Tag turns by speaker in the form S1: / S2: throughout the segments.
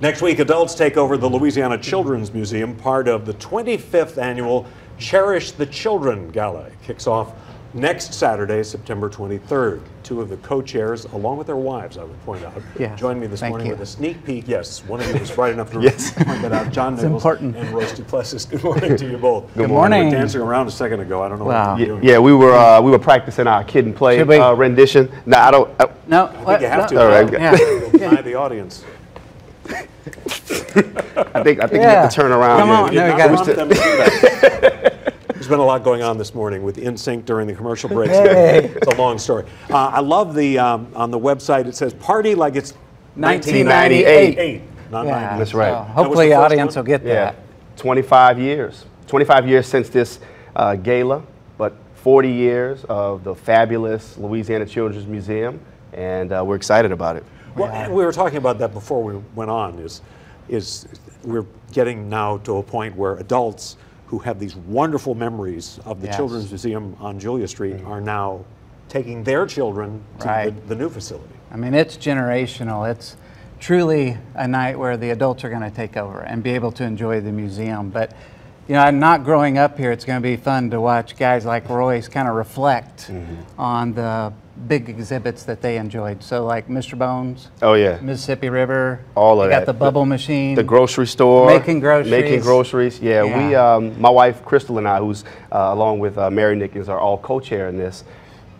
S1: Next week, adults take over the Louisiana Children's Museum, part of the 25th annual Cherish the Children Gala. It kicks off next Saturday, September 23rd. Two of the co-chairs, along with their wives, I would point out,
S2: Yeah,
S1: joined me this
S2: thank
S1: morning
S2: you.
S1: with a sneak peek. Yes, one of you was bright enough to
S3: Yes.
S1: point that out. John Nickens
S2: important.
S1: and Royce Duplessis. Good morning to you both.
S2: Good morning.
S1: We were dancing around a second ago. I don't know
S2: Wow.
S1: what you're
S3: Yeah,
S1: doing.
S3: yeah, we were uh, we were practicing our Kid 'n Play uh, rendition. No, I don't. uh, I,
S2: No,
S1: I think you have to.
S3: All right.
S2: Yeah.
S1: You'll the audience.
S3: I think I think you
S2: Yeah.
S3: have to turn around.
S2: Come
S3: Yeah.
S2: on,
S1: We
S2: no, you
S1: not
S2: gotta-
S1: them to do that. There's been a lot going on this morning with NSYNC during the commercial breaks.
S2: Hey.
S1: It's a long story. Uh, I love the, um, on the website, it says party like it's
S3: 1998.
S1: 1998, not
S2: Yeah,
S3: That's right.
S2: so hopefully,
S1: the
S2: the audience
S1: one?
S2: will get
S3: Yeah,
S2: that.
S3: 25 years. 25 years since this uh, gala, but 40 years of the fabulous Louisiana Children's Museum, and uh, we're excited about it.
S1: Well, and we were talking about that before we went on, is, is we're getting now to a point where adults who have these wonderful memories of the
S2: Yes.
S1: Children's Museum on Julia Street mm-hmm. are now taking their children to
S2: Right.
S1: the, the new facility.
S2: I mean, it's generational. It's truly a night where the adults are going to take over and be able to enjoy the museum. But, you know, I'm not growing up here. It's going to be fun to watch guys like Royce kind of reflect on the big exhibits that they enjoyed. So, like Mr. Bones,
S3: Oh yeah,
S2: Mississippi River,
S3: All of that.
S2: you got the bubble machine,
S3: the grocery store,
S2: Making groceries.
S3: making groceries. Yeah, we, um, my wife Crystal and I, who's uh, along with uh, Mary Nickens, are all co-chair in this.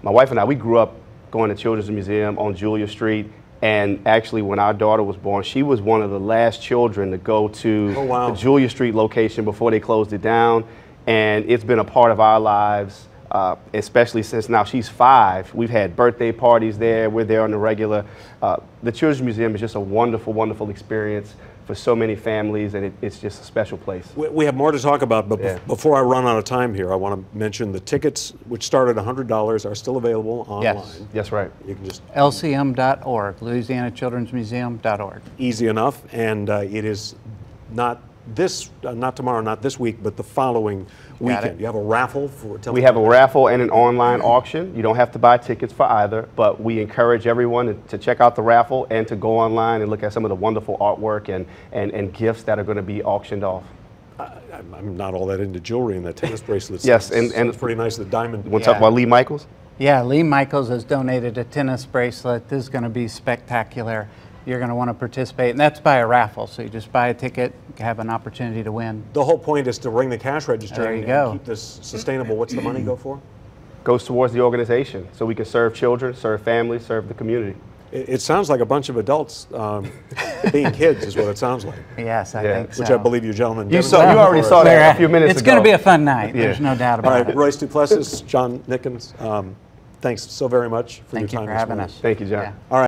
S3: My wife and I, we grew up going to Children's Museum on Julia Street, and actually, when our daughter was born, she was one of the last children to go to
S1: Oh, wow.
S3: the Julia Street location before they closed it down, and it's been a part of our lives. Uh, especially since now she's five, we've had birthday parties there. We're there on the regular. Uh, the Children's Museum is just a wonderful, wonderful experience for so many families, and it, it's just a special place.
S1: We, we have more to talk about, but bef-
S3: Yeah.
S1: before I run out of time here, I want to mention the tickets, which start at $100, are still available online.
S2: Yes.
S3: That's right.
S1: You can just
S2: LCM.org, Louisiana Children's Museum.org.
S1: easy enough, and uh, it is not this, uh, not tomorrow, not this week, but the following weekend.
S2: it.
S1: You have a raffle for. tell
S3: We have a raffle and an online auction. You don't have to buy tickets for either, but we encourage everyone to, to check out the raffle and to go online and look at some of the wonderful artwork and, and, and gifts that are going to be auctioned off.
S1: I'm, I'm not all that into jewelry, and that tennis bracelet.
S3: Yes,
S1: sounds-
S3: and- and-
S1: sounds pretty nice. The diamond.
S3: You want to talk about Lee Michaels?
S2: Yeah, Lee Michaels has donated a tennis bracelet. This is going to be spectacular. You're going to want to participate, and that's by a raffle. So you just buy a ticket, have an opportunity to win.
S1: The whole point is to ring the cash register
S2: There you
S1: and,
S2: go.
S1: and keep this sustainable. What's the money go for?
S3: Goes towards the organization so we can serve children, serve families, serve the community.
S1: It, it sounds like a bunch of adults um, being kids, is what it sounds like.
S2: Yes, I
S3: Yeah.
S2: think so.
S1: Which I believe you gentlemen.
S3: You saw-
S1: demonstrated
S3: you already saw
S1: us.
S3: that
S2: We're-
S3: a few minutes ago.
S2: It's going to be a fun night.
S3: Yeah.
S2: There's no doubt
S1: All
S2: about
S1: right,
S2: it.
S1: Royce Duplessis, John Nickens, um, thanks so very much for
S2: Thank
S1: your
S2: you
S1: time
S2: for
S1: this
S2: having
S1: morning.
S2: us.
S3: Thank you, John.
S2: Yeah.
S1: All right.